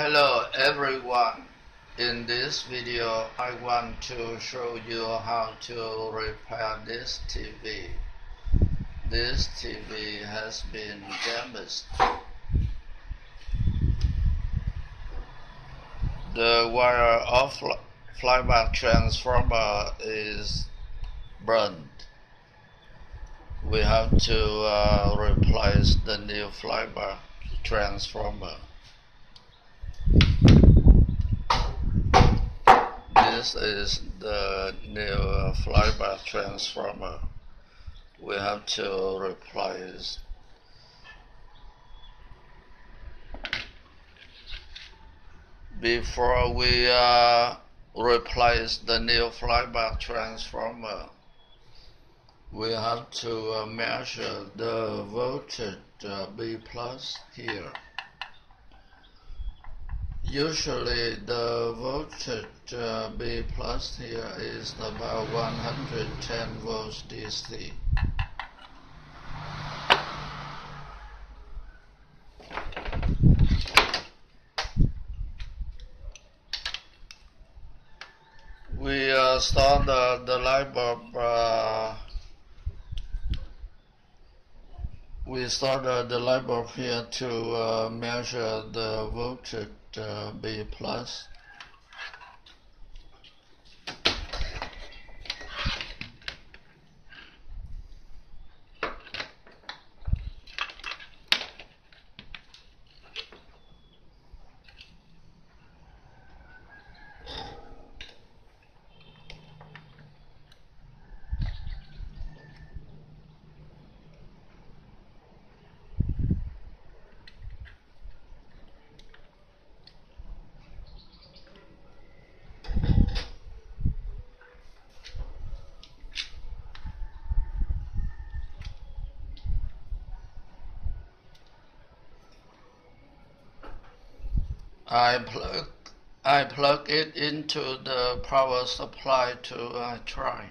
Hello everyone. In this video, I want to show you how to repair this TV. This TV has been damaged. The wire of flyback transformer is burned. We have to uh, replace the new flyback transformer. This is the new flyback transformer. We have to replace before we uh, replace the new flyback transformer we have to uh, measure the voltage uh, B plus here. Usually the voltage uh, B plus here is about 110 volts DC. We uh, start the, the light bulb uh, we started the light bulb here to uh, measure the voltage uh, B plus. I plug I plug it into the power supply to uh, try.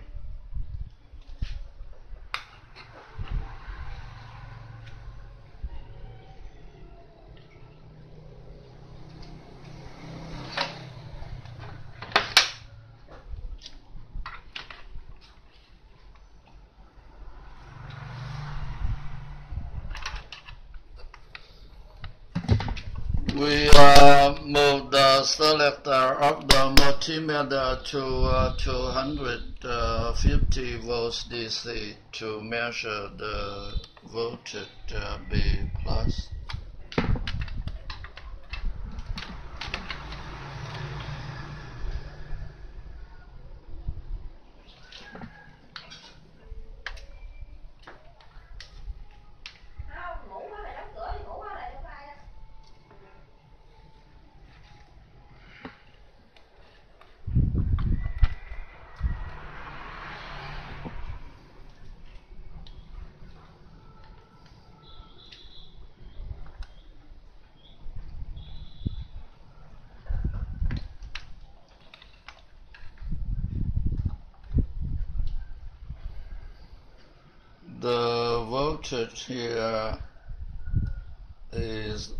we the selector of the multimeter to uh, 250 volts DC to measure the voltage uh, B plus. the voltage here is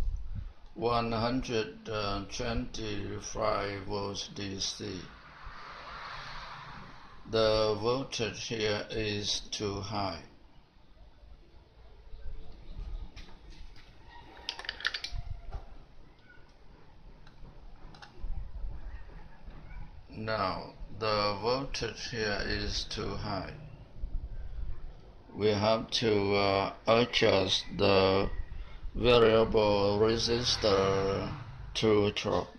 125 volts DC. The voltage here is too high. Now, the voltage here is too high we have to uh, adjust the variable resistor to drop.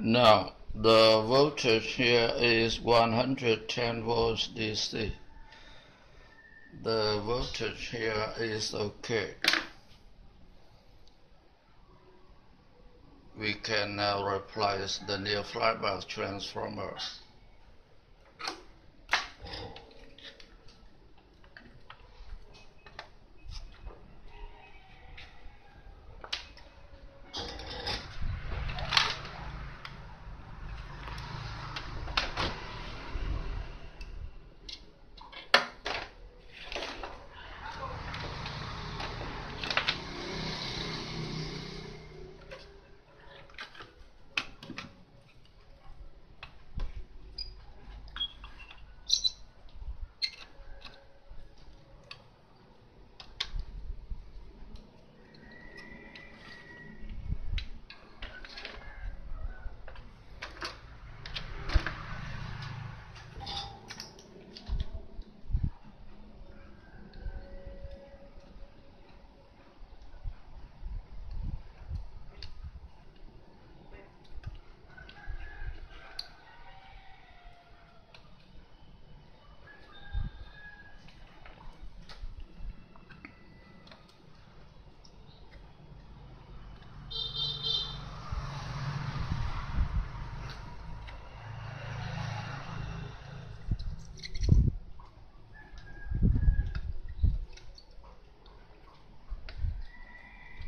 Now, the voltage here is 110 volts DC. the voltage here is okay. We can now replace the near flyback transformer.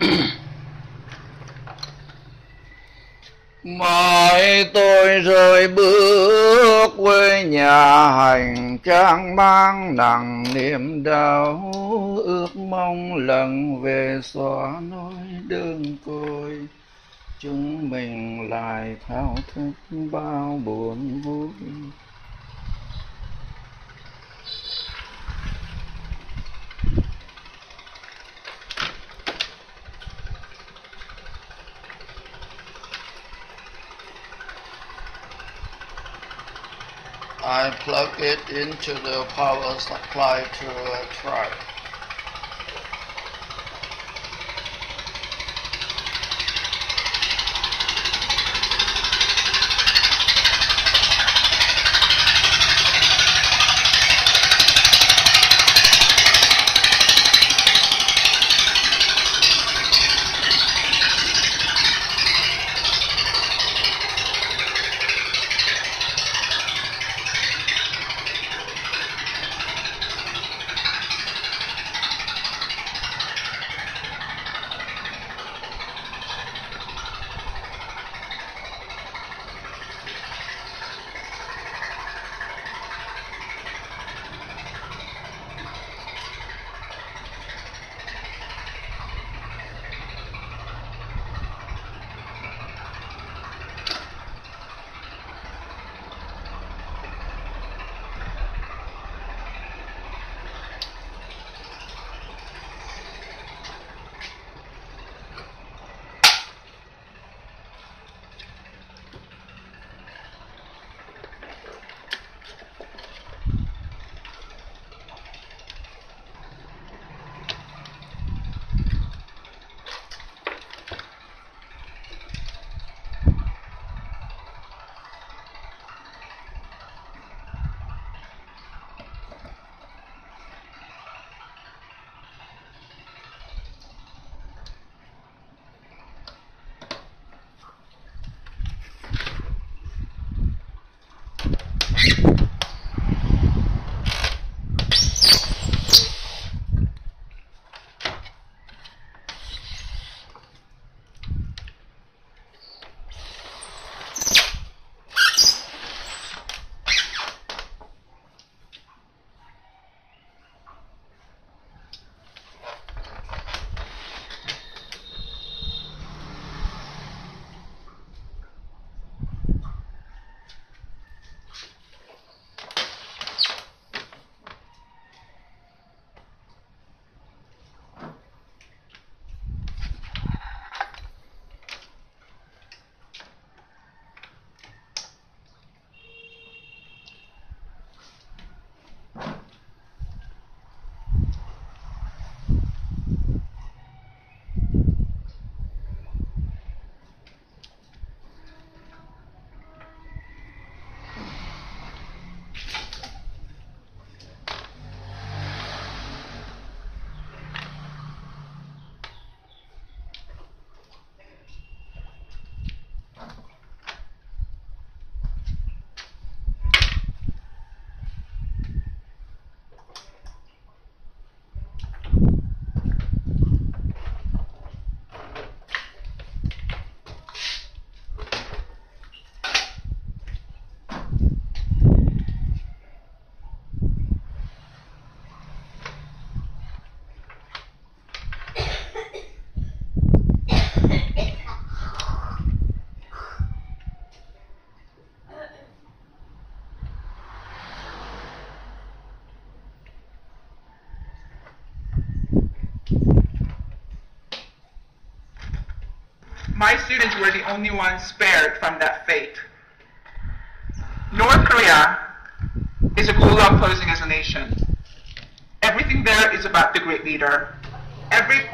mời tôi rời bước quê nhà hành trang mang nặng niềm đau. Ước mong lần về xóa nỗi đơn côi. Chúng mình lại thao thức bao buồn vui. I plug it into the power supply to a. were the only ones spared from that fate. North Korea is a gulag posing as a nation. Everything there is about the great leader. Every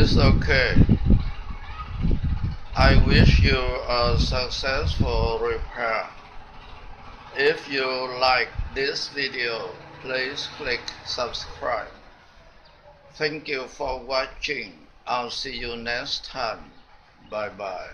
It's okay. I wish you a successful repair. If you like this video, please click subscribe. Thank you for watching. I'll see you next time. Bye bye.